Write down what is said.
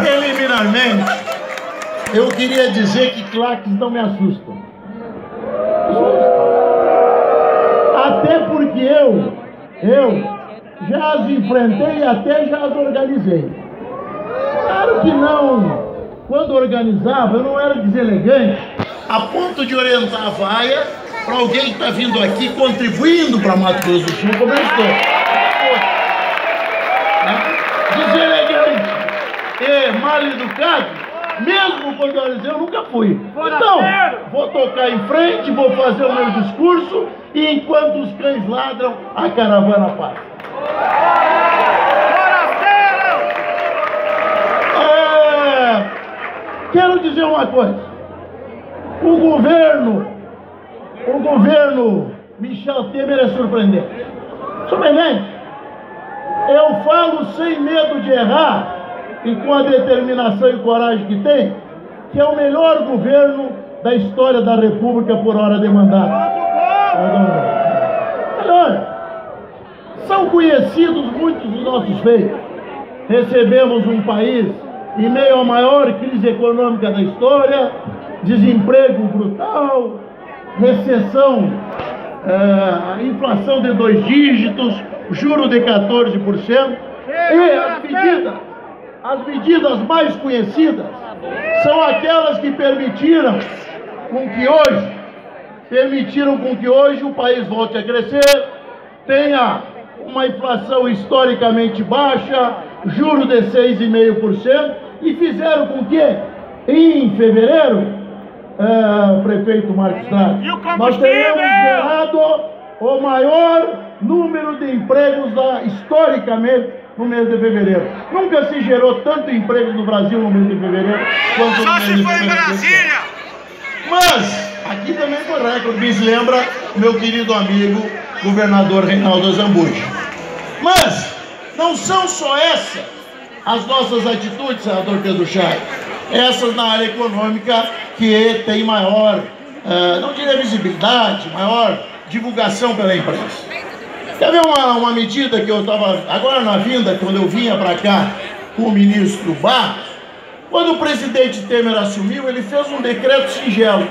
Preliminarmente, eu queria dizer que claques não me assustam. Até porque eu, eu já as enfrentei e até já as organizei. Claro que não. Quando organizava, eu não era deselegante a ponto de orientar a vaia para alguém que está vindo aqui contribuindo para Mato Grosso do Sul, como eu estou. Mal educado, mesmo quando eu eu nunca fui. Então, vou tocar em frente, vou fazer o meu discurso e enquanto os cães ladram, a caravana passa. É, quero dizer uma coisa. O governo, o governo Michel Temer é surpreendente. Surpreendente. Eu falo sem medo de errar e com a determinação e coragem que tem, que é o melhor governo da história da República por hora de mandato. Melhor. São conhecidos muitos dos nossos feitos. Recebemos um país em meio à maior crise econômica da história, desemprego brutal, recessão, é, inflação de dois dígitos, juro de 14%, e as medidas, as medidas mais conhecidas são aquelas que permitiram com que hoje, permitiram com que hoje o país volte a crescer, tenha uma inflação historicamente baixa, juro de 6,5%, e fizeram com que, em fevereiro, é, prefeito Marcos Trás, nós teremos gerado o maior número de empregos da, historicamente no mês de fevereiro. Nunca se gerou tanto emprego no Brasil no mês de fevereiro quanto Só no mês de fevereiro. Brasília! Mas, aqui também foi recorde, me lembra meu querido amigo, governador Reinaldo Zambuja. Mas, não são só essas as nossas atitudes, senador Pedro Chay essas na área econômica que tem maior, uh, não diria visibilidade, maior divulgação pela imprensa. Quer ver uma, uma medida que eu estava, agora na vinda, quando eu vinha para cá com o ministro Barros, quando o presidente Temer assumiu, ele fez um decreto singelo.